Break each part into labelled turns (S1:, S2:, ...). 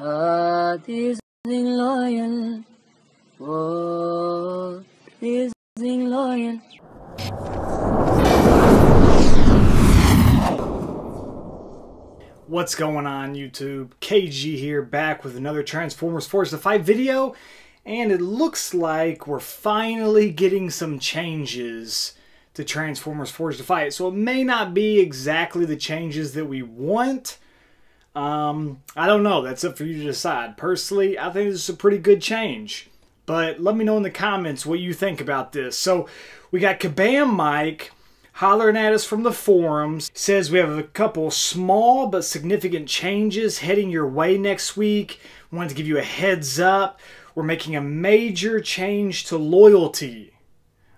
S1: Heart is loyal. Is loyal.
S2: What's going on YouTube? KG here back with another Transformers Forged to Fight video and it looks like we're finally getting some changes to Transformers Forged to Fight. So it may not be exactly the changes that we want. Um, I don't know. That's up for you to decide. Personally, I think this is a pretty good change. But let me know in the comments what you think about this. So we got Kabam Mike hollering at us from the forums. Says we have a couple small but significant changes heading your way next week. Wanted to give you a heads up. We're making a major change to loyalty.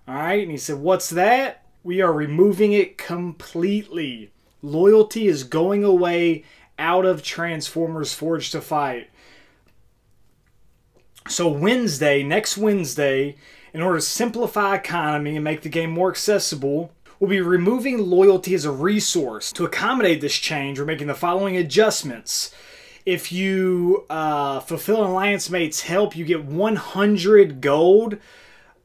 S2: All right, and he said, What's that? We are removing it completely. Loyalty is going away out of Transformers Forged to Fight. So, Wednesday, next Wednesday, in order to simplify economy and make the game more accessible, We'll be removing loyalty as a resource. To accommodate this change, we're making the following adjustments. If you uh, fulfill an alliance mate's help, you get 100 gold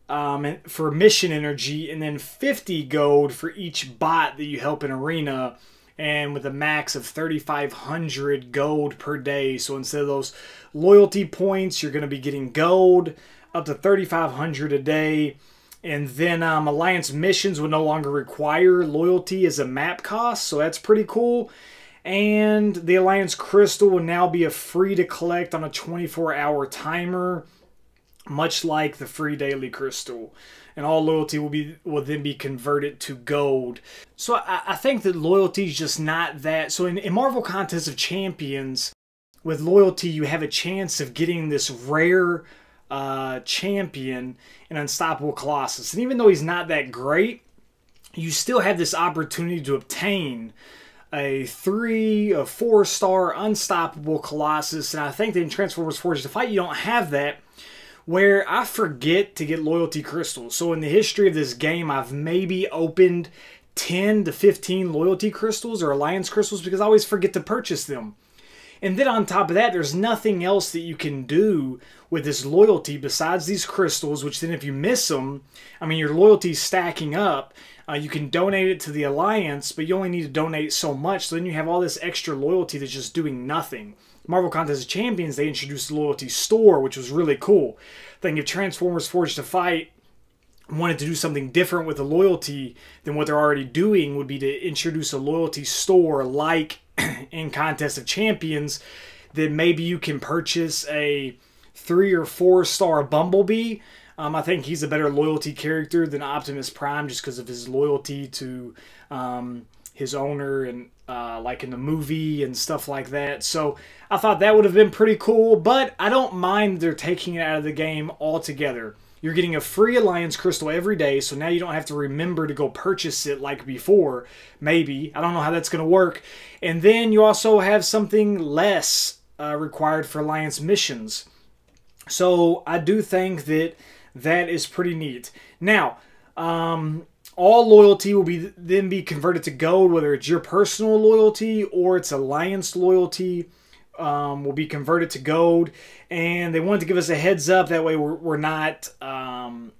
S2: um, for mission energy, and then 50 gold for each bot that you help in arena, and with a max of 3,500 gold per day. So instead of those loyalty points, you're going to be getting gold up to 3,500 a day. And then um, Alliance missions would no longer require loyalty as a map cost, so that's pretty cool. And the Alliance Crystal will now be a free to collect on a 24 hour timer, much like the free daily crystal. And all loyalty will be will then be converted to gold. So I, I think that loyalty is just not that. So in, in Marvel Contest of Champions, with loyalty, you have a chance of getting this rare uh, champion in Unstoppable Colossus. And even though he's not that great, you still have this opportunity to obtain a three, a four star Unstoppable Colossus. And I think that in Transformers Forged to Fight, you don't have that. Where I forget to get loyalty crystals. So in the history of this game, I've maybe opened 10 to 15 loyalty crystals or alliance crystals because I always forget to purchase them. And then on top of that, there's nothing else that you can do with this loyalty besides these crystals, which then if you miss them, I mean, your loyalty's stacking up. Uh, you can donate it to the Alliance, but you only need to donate so much. So then you have all this extra loyalty that's just doing nothing. Marvel Contest of Champions, they introduced the loyalty store, which was really cool. I think if Transformers Forged to Fight wanted to do something different with the loyalty than what they're already doing would be to introduce a loyalty store like in Contest of Champions that maybe you can purchase a three or four star Bumblebee. Um, I think he's a better loyalty character than Optimus Prime just because of his loyalty to um, his owner and uh, like in the movie and stuff like that. So I thought that would have been pretty cool, but I don't mind they're taking it out of the game altogether. You're getting a free Alliance Crystal every day, so now you don't have to remember to go purchase it like before. Maybe. I don't know how that's going to work. And then you also have something less uh, required for Alliance missions. So I do think that that is pretty neat. Now, um, all loyalty will be then be converted to gold, whether it's your personal loyalty or it's Alliance loyalty um, will be converted to gold. And they wanted to give us a heads up. That way we're, we're not um,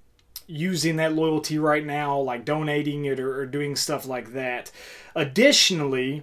S2: using that loyalty right now, like donating it or, or doing stuff like that. Additionally,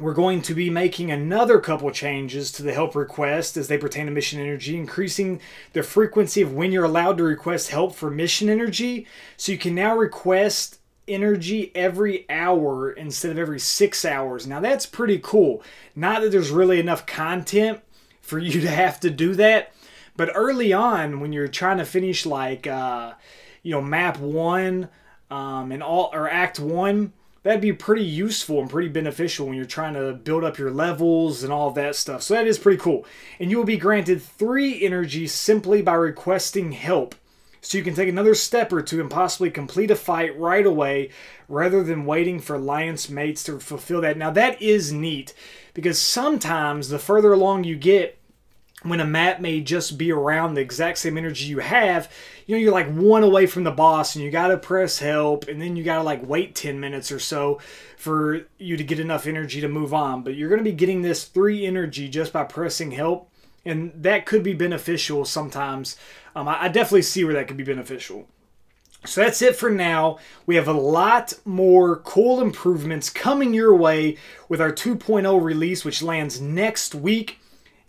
S2: we're going to be making another couple changes to the help request as they pertain to mission energy, increasing the frequency of when you're allowed to request help for mission energy. So you can now request energy every hour instead of every six hours. Now that's pretty cool. Not that there's really enough content for you to have to do that, but early on when you're trying to finish like uh, you know map one um, and all or act one, that'd be pretty useful and pretty beneficial when you're trying to build up your levels and all that stuff. So that is pretty cool. And you will be granted three energy simply by requesting help so you can take another step or two and possibly complete a fight right away rather than waiting for alliance mates to fulfill that. Now, that is neat because sometimes the further along you get, when a map may just be around the exact same energy you have, you know, you're like one away from the boss and you got to press help and then you got to like wait 10 minutes or so for you to get enough energy to move on. But you're going to be getting this three energy just by pressing help and that could be beneficial sometimes. Um, I, I definitely see where that could be beneficial. So that's it for now. We have a lot more cool improvements coming your way with our 2.0 release, which lands next week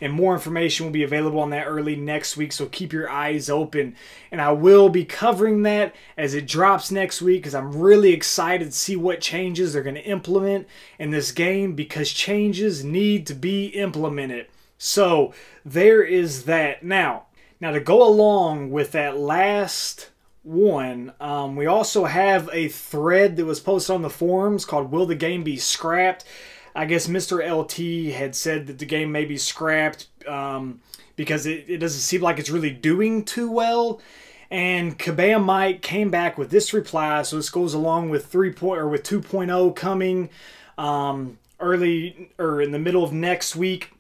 S2: and more information will be available on that early next week so keep your eyes open. And i will be covering that as it drops next week because i'm really excited to see what changes they're going to implement in this game because changes need to be implemented. So there is that. Now now to go along with that last one um, we also have a thread that was posted on the forums called will the game be scrapped I guess Mr. LT had said that the game may be scrapped um, because it, it doesn't seem like it's really doing too well. And Kabam Mike came back with this reply. So this goes along with 3. Point, or with 2.0 coming um, early or in the middle of next week.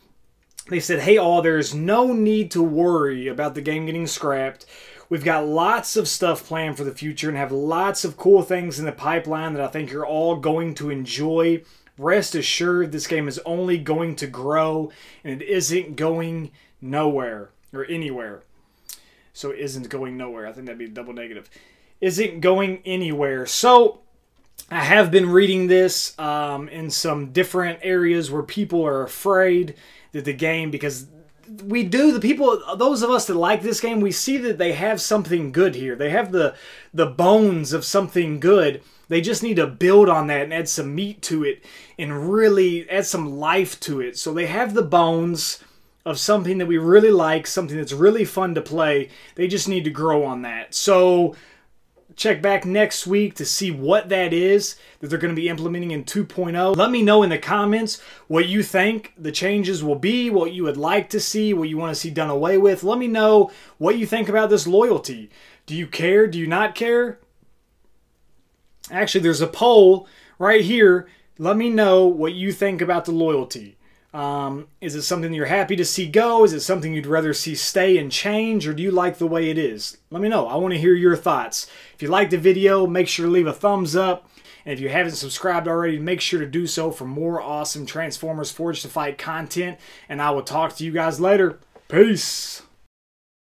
S2: They said, "Hey all, there's no need to worry about the game getting scrapped. We've got lots of stuff planned for the future and have lots of cool things in the pipeline that I think you're all going to enjoy." Rest assured this game is only going to grow and it isn't going nowhere or anywhere. So it isn't going nowhere. I think that'd be double negative. Isn't going anywhere. So I have been reading this um, in some different areas where people are afraid that the game, because we do the people those of us that like this game we see that they have something good here they have the the bones of something good they just need to build on that and add some meat to it and really add some life to it. So they have the bones of something that we really like, something that's really fun to play. They just need to grow on that. So check back next week to see what that is that they're going to be implementing in 2.0. Let me know in the comments what you think the changes will be, what you would like to see, what you want to see done away with. Let me know what you think about this loyalty. Do you care? Do you not care? Actually, there's a poll right here. Let me know what you think about the loyalty. Um, is it something you're happy to see go? Is it something you'd rather see stay and change? Or do you like the way it is? Let me know. I want to hear your thoughts. If you liked the video, make sure to leave a thumbs up. And if you haven't subscribed already, make sure to do so for more awesome Transformers Forged to Fight content. And I will talk to you guys later. Peace.